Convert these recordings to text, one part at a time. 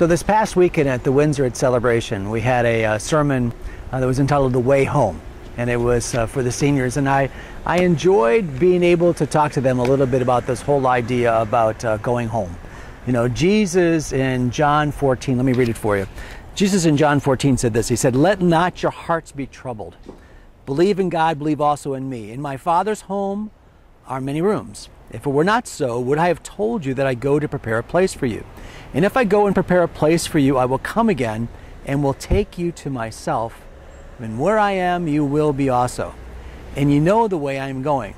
So this past weekend at the Windsor at Celebration, we had a uh, sermon uh, that was entitled "The Way Home," and it was uh, for the seniors. And I, I enjoyed being able to talk to them a little bit about this whole idea about uh, going home. You know, Jesus in John 14. Let me read it for you. Jesus in John 14 said this. He said, "Let not your hearts be troubled. Believe in God. Believe also in me. In my Father's home are many rooms." If it were not so, would I have told you that I go to prepare a place for you? And if I go and prepare a place for you, I will come again and will take you to myself. And where I am, you will be also. And you know the way I am going.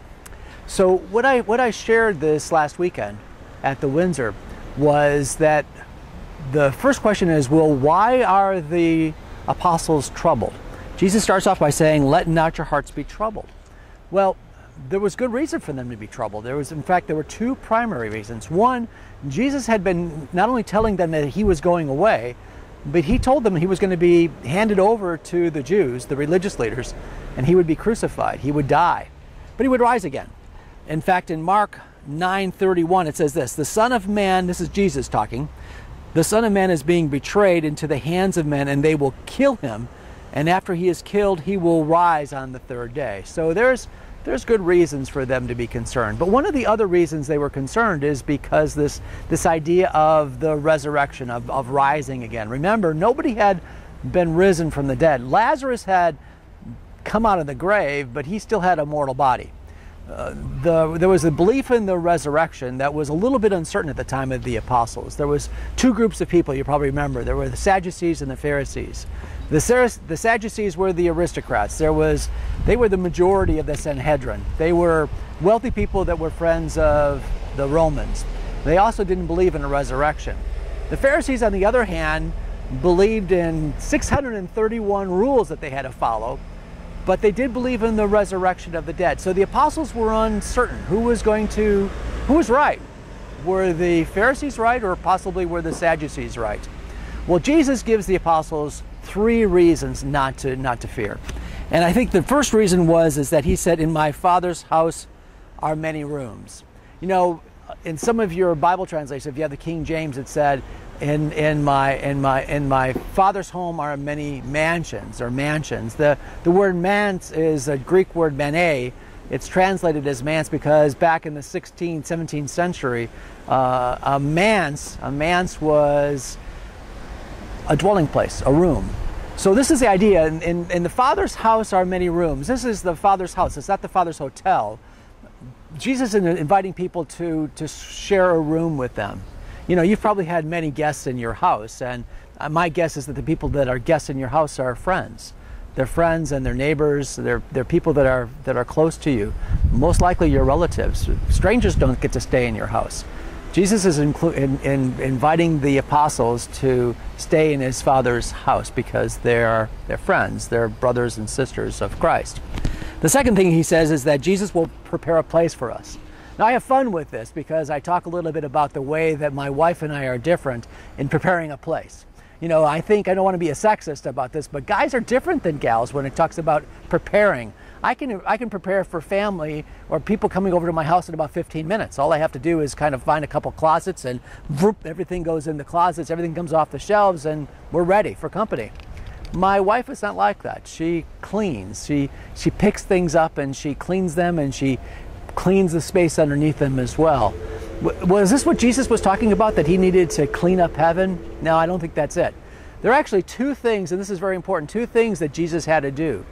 So what I what I shared this last weekend at the Windsor was that the first question is, well, why are the apostles troubled? Jesus starts off by saying, "Let not your hearts be troubled." Well, there was good reason for them to be troubled. There was, in fact, there were two primary reasons. One, Jesus had been not only telling them that he was going away, but he told them he was going to be handed over to the Jews, the religious leaders, and he would be crucified. He would die, but he would rise again. In fact, in Mark 9:31 it says this, "The Son of Man, this is Jesus talking, the Son of Man is being betrayed into the hands of men and they will kill him, and after he is killed, he will rise on the third day." So there's there's good reasons for them to be concerned. But one of the other reasons they were concerned is because this, this idea of the resurrection, of, of rising again. Remember, nobody had been risen from the dead. Lazarus had come out of the grave, but he still had a mortal body. Uh, the, there was a belief in the resurrection that was a little bit uncertain at the time of the apostles. There was two groups of people you probably remember. There were the Sadducees and the Pharisees. The, the Sadducees were the aristocrats. There was, they were the majority of the Sanhedrin. They were wealthy people that were friends of the Romans. They also didn't believe in a resurrection. The Pharisees, on the other hand, believed in 631 rules that they had to follow, but they did believe in the resurrection of the dead. So the apostles were uncertain who was going to, who was right. Were the Pharisees right, or possibly were the Sadducees right? Well, Jesus gives the apostles three reasons not to not to fear. And I think the first reason was is that he said, "In my Father's house are many rooms." You know, in some of your Bible translations, if you have the King James, it said, "In in my in my in my Father's home are many mansions or mansions." The the word manse is a Greek word mane. It's translated as manse because back in the 16th, 17th century, uh, a manse a manse was a dwelling place, a room. So this is the idea. In, in, in, the Father's house are many rooms. This is the Father's house. It's not the Father's hotel. Jesus is inviting people to, to share a room with them. You know, you've probably had many guests in your house, and uh, my guess is that the people that are guests in your house are friends. They're friends and they're neighbors. They're, they're people that are, that are close to you. Most likely your relatives. Strangers don't get to stay in your house. Jesus is inclu- in, in inviting the apostles to stay in his Father's house because they're, they're friends, they're brothers and sisters of Christ. The second thing he says is that Jesus will prepare a place for us. Now, I have fun with this because I talk a little bit about the way that my wife and I are different in preparing a place. You know, I think I don't want to be a sexist about this, but guys are different than gals when it talks about preparing I can I can prepare for family or people coming over to my house in about 15 minutes. All I have to do is kind of find a couple closets and whoop, everything goes in the closets, everything comes off the shelves, and we're ready for company. My wife is not like that. She cleans. She she picks things up and she cleans them and she cleans the space underneath them as well. Was this what Jesus was talking about that he needed to clean up heaven? No, I don't think that's it. There are actually two things, and this is very important, two things that Jesus had to do.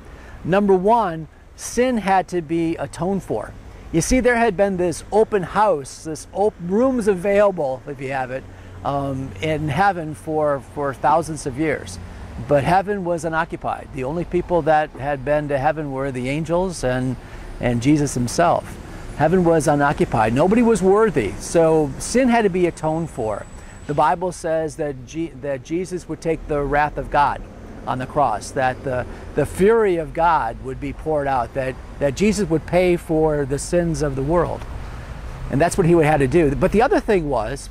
Number one, sin had to be atoned for. You see, there had been this open house, this op- rooms available, if you have it, um, in heaven for, for thousands of years. But heaven was unoccupied. The only people that had been to heaven were the angels and, and Jesus himself. Heaven was unoccupied. Nobody was worthy. So sin had to be atoned for. The Bible says that, G- that Jesus would take the wrath of God on the cross, that the, the fury of God would be poured out, that, that Jesus would pay for the sins of the world. And that's what he would have to do. But the other thing was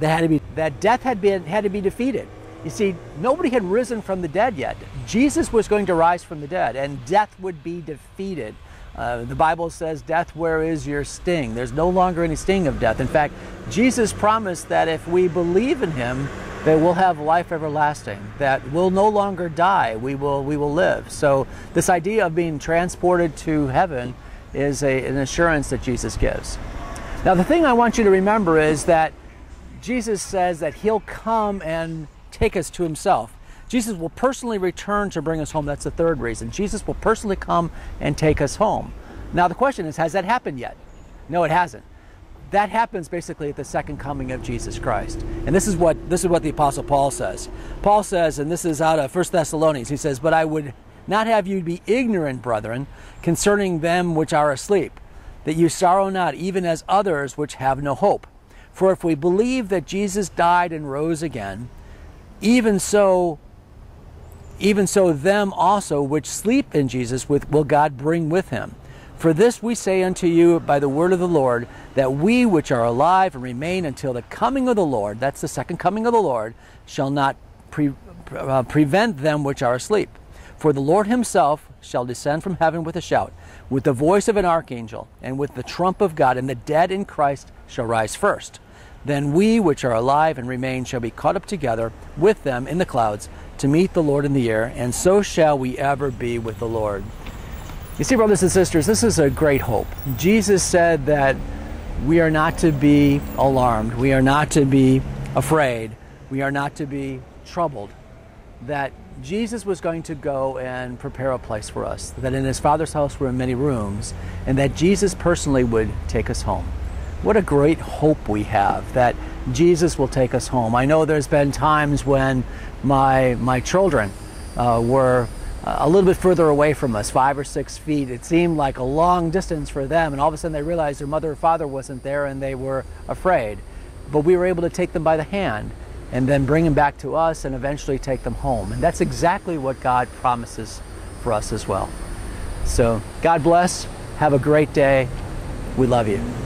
that, had to be, that death had, been, had to be defeated. You see, nobody had risen from the dead yet. Jesus was going to rise from the dead, and death would be defeated. Uh, the Bible says, Death, where is your sting? There's no longer any sting of death. In fact, Jesus promised that if we believe in him, that we'll have life everlasting, that we'll no longer die, we will, we will live. So, this idea of being transported to heaven is a, an assurance that Jesus gives. Now, the thing I want you to remember is that Jesus says that He'll come and take us to Himself. Jesus will personally return to bring us home. That's the third reason. Jesus will personally come and take us home. Now, the question is, has that happened yet? No, it hasn't that happens basically at the second coming of Jesus Christ. And this is what this is what the apostle Paul says. Paul says, and this is out of 1 Thessalonians, he says, "But I would not have you be ignorant, brethren, concerning them which are asleep, that you sorrow not, even as others which have no hope. For if we believe that Jesus died and rose again, even so even so them also which sleep in Jesus with, will God bring with him." For this we say unto you by the word of the Lord, that we which are alive and remain until the coming of the Lord, that's the second coming of the Lord, shall not pre- uh, prevent them which are asleep. For the Lord himself shall descend from heaven with a shout, with the voice of an archangel, and with the trump of God, and the dead in Christ shall rise first. Then we which are alive and remain shall be caught up together with them in the clouds to meet the Lord in the air, and so shall we ever be with the Lord. You see, brothers and sisters, this is a great hope. Jesus said that we are not to be alarmed, we are not to be afraid, we are not to be troubled. That Jesus was going to go and prepare a place for us, that in his Father's house were many rooms, and that Jesus personally would take us home. What a great hope we have that Jesus will take us home. I know there's been times when my, my children uh, were a little bit further away from us, five or six feet. It seemed like a long distance for them, and all of a sudden they realized their mother or father wasn't there and they were afraid. But we were able to take them by the hand and then bring them back to us and eventually take them home. And that's exactly what God promises for us as well. So, God bless. Have a great day. We love you.